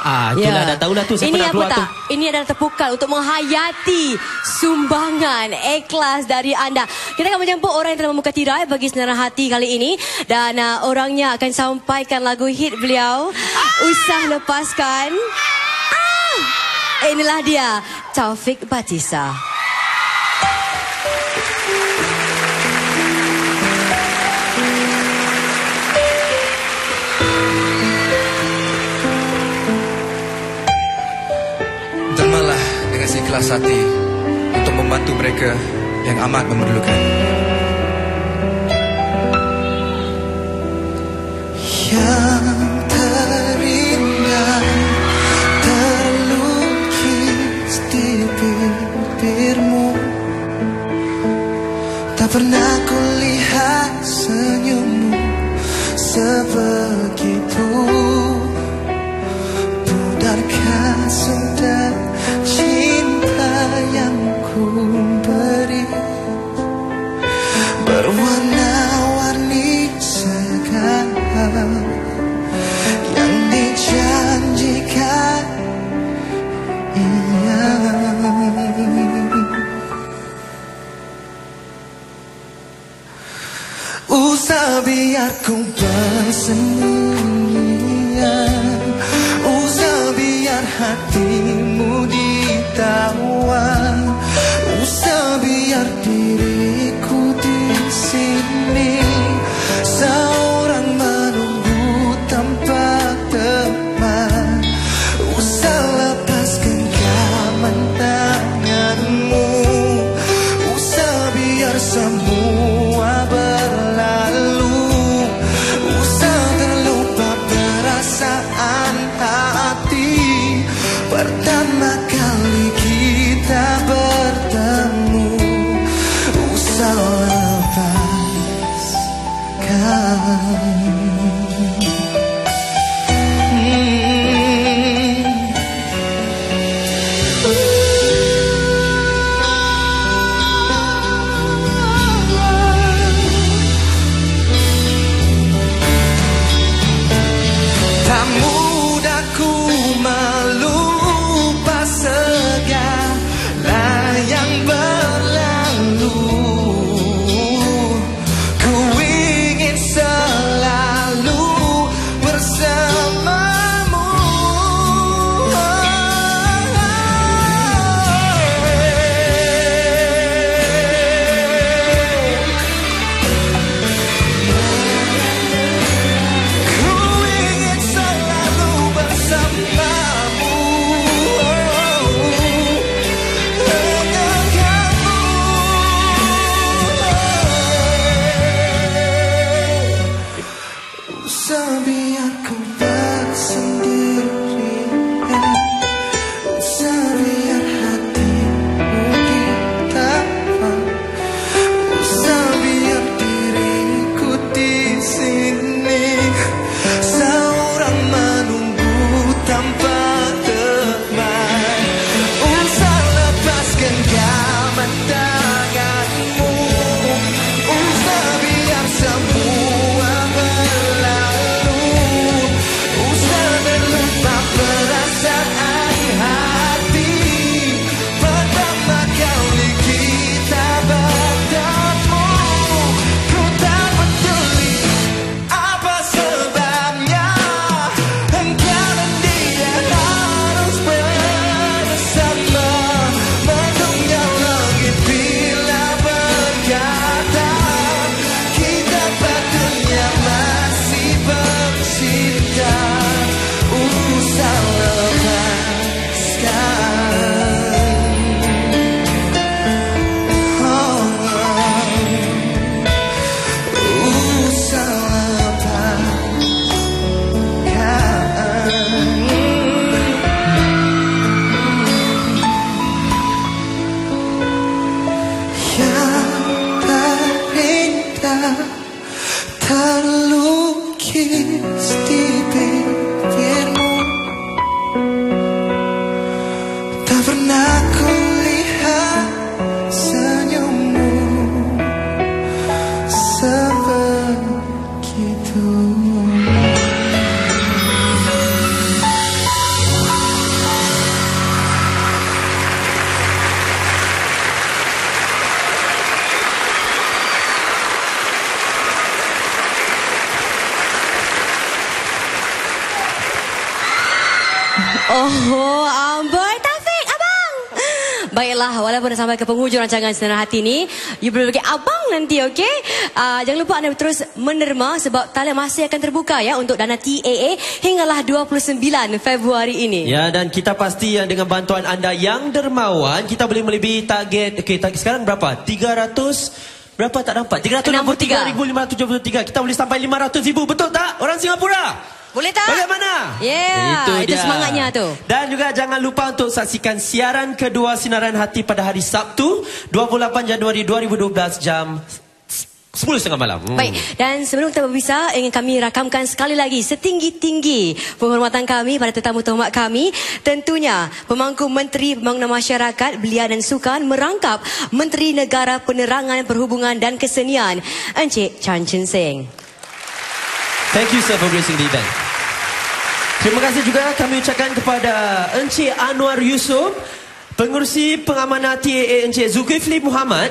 Ah, itulah dah tahulah tu siapa Ini nak apa keluar tak? tu. Ini adalah tepukan untuk menghayati sumbangan ikhlas dari anda. Kita akan menjemput orang yang telah membuka tirai bagi senarai hati kali ini dan uh, orangnya akan sampaikan lagu hit beliau Usah Lepaskan. Ah! Inilah dia Taufik Batisa. Seikhlas hati untuk membantu mereka yang amat memerlukan. Yang terindah terlukis di bibirmu Tak pernah kulihat senyummu sebegitu lepaskan terlukis di pipirmu Tak pernah ku lihat senyummu Sebegitu Sebegitu. Oh, Amber Taufik, abang. Baiklah, walaupun dah sampai ke penghujung rancangan Senarai Hati ni, you boleh bagi abang nanti, okey? Uh, jangan lupa anda terus menerma sebab talian masih akan terbuka ya untuk dana TAA hinggalah 29 Februari ini. Ya dan kita pasti yang dengan bantuan anda yang dermawan kita boleh melebihi target. Okey, target sekarang berapa? 300 Berapa tak dapat? 363,573. Kita boleh sampai 500,000. Betul tak? Orang Singapura. Boleh tak? Bagaimana? Yeah, itu semangatnya tu. Dan juga jangan lupa untuk saksikan siaran kedua Sinaran Hati pada hari Sabtu 28 Januari 2012 jam 10.30 malam. Hmm. Baik, dan sebelum kita berpisah, ingin kami rakamkan sekali lagi setinggi-tinggi penghormatan kami pada tetamu terhormat kami. Tentunya, pemangku Menteri Pembangunan Masyarakat, Belia dan Sukan merangkap Menteri Negara Penerangan Perhubungan dan Kesenian, Encik Chan Chen Seng. Thank you sir for gracing the event. Terima kasih juga kami ucapkan kepada Encik Anwar Yusof, Pengurusi Pengamanah TAA Encik Zulkifli Muhammad,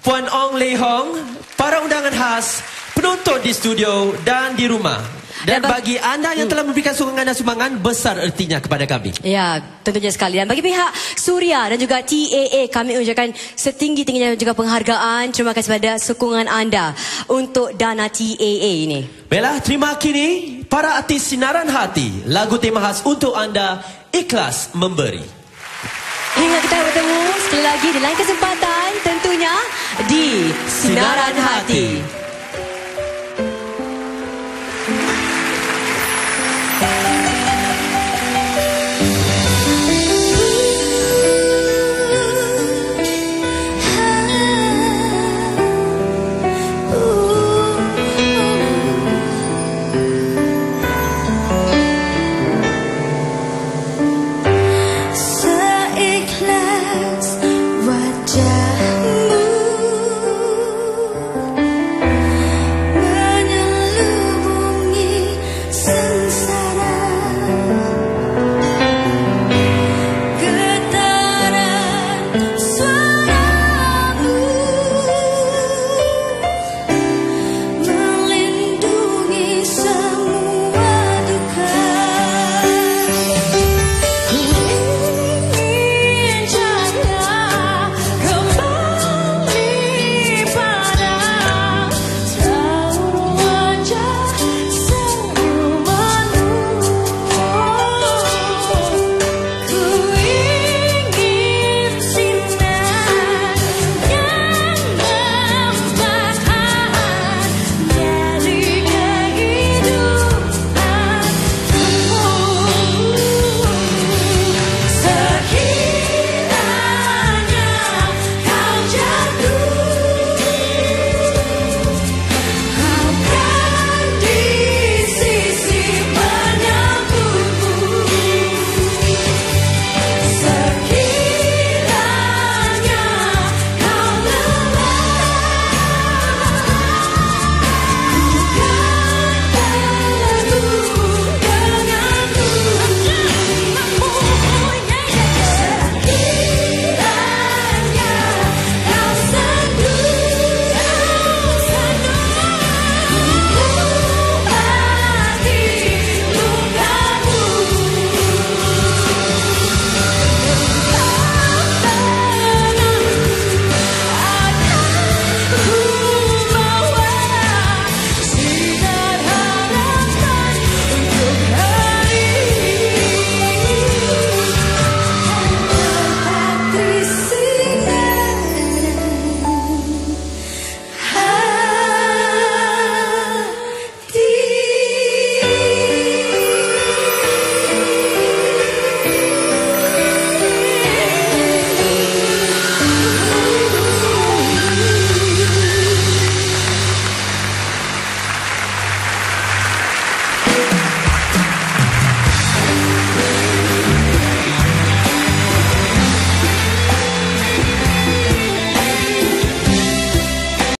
Puan Ong Lei Hong, para undangan khas, penonton di studio dan di rumah. Dan Dan bag- bagi anda yang telah memberikan sokongan dan sumbangan, besar ertinya kepada kami. Ya, tentunya sekali. Dan bagi pihak Suria dan juga TAA, kami ucapkan setinggi-tingginya juga penghargaan. Terima kasih pada sokongan anda untuk dana TAA ini. Baiklah, terima kini para artis Sinaran Hati, lagu tema khas untuk anda, Ikhlas Memberi. Hingga kita bertemu sekali lagi di lain kesempatan tentunya di Sinaran Hati.